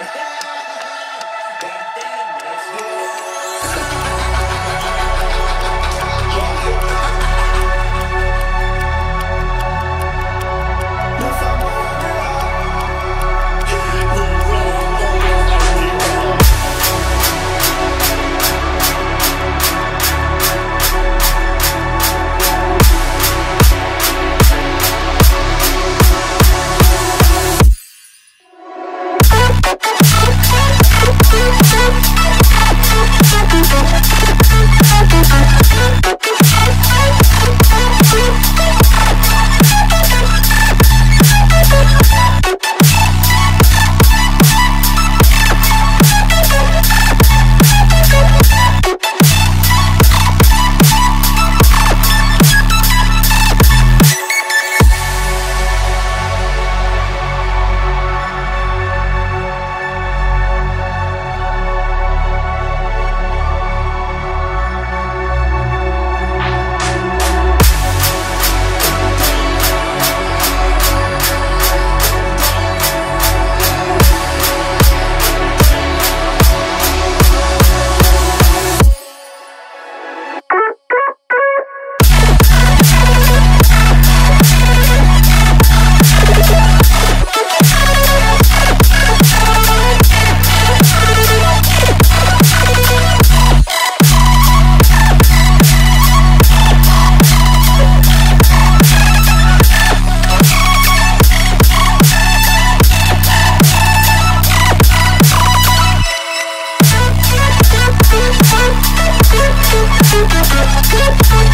Yeah. Woo!